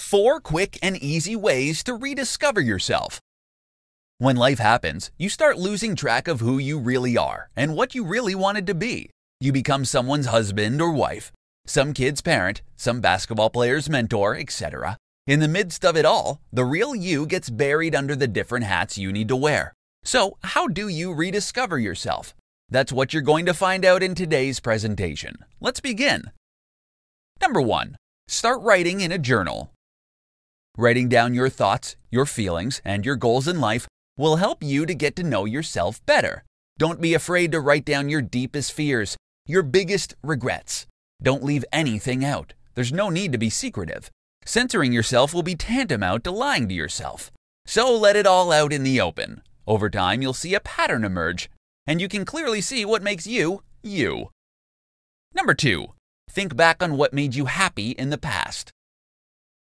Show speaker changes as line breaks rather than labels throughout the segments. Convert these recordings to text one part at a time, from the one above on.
Four quick and easy ways to rediscover yourself. When life happens, you start losing track of who you really are and what you really wanted to be. You become someone's husband or wife, some kid's parent, some basketball player's mentor, etc. In the midst of it all, the real you gets buried under the different hats you need to wear. So, how do you rediscover yourself? That's what you're going to find out in today's presentation. Let's begin. Number one, start writing in a journal. Writing down your thoughts, your feelings, and your goals in life will help you to get to know yourself better. Don't be afraid to write down your deepest fears, your biggest regrets. Don't leave anything out. There's no need to be secretive. Censoring yourself will be tantamount to lying to yourself. So let it all out in the open. Over time, you'll see a pattern emerge, and you can clearly see what makes you, you. Number two, think back on what made you happy in the past.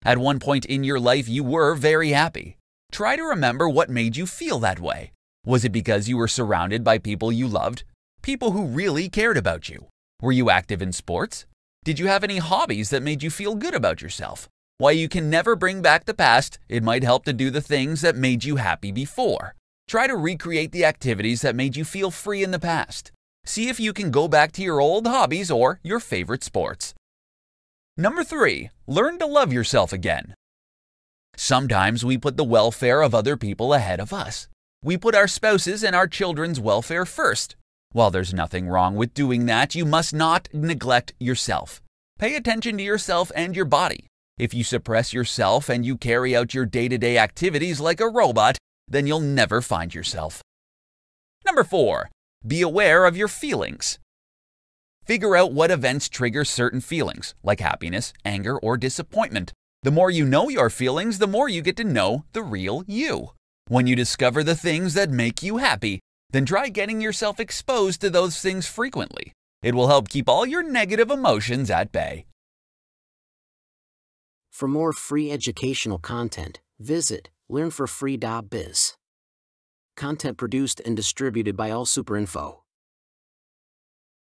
At one point in your life, you were very happy. Try to remember what made you feel that way. Was it because you were surrounded by people you loved? People who really cared about you? Were you active in sports? Did you have any hobbies that made you feel good about yourself? While you can never bring back the past, it might help to do the things that made you happy before. Try to recreate the activities that made you feel free in the past. See if you can go back to your old hobbies or your favorite sports. Number three, learn to love yourself again. Sometimes we put the welfare of other people ahead of us. We put our spouses and our children's welfare first. While there's nothing wrong with doing that, you must not neglect yourself. Pay attention to yourself and your body. If you suppress yourself and you carry out your day to day activities like a robot, then you'll never find yourself. Number four, be aware of your feelings. Figure out what events trigger certain feelings, like happiness, anger, or disappointment. The more you know your feelings, the more you get to know the real you. When you discover the things that make you happy, then try getting yourself exposed to those things frequently. It will help keep all your negative emotions at bay.
For more free educational content, visit learnforfree.biz. Content produced and distributed by AllSuperInfo.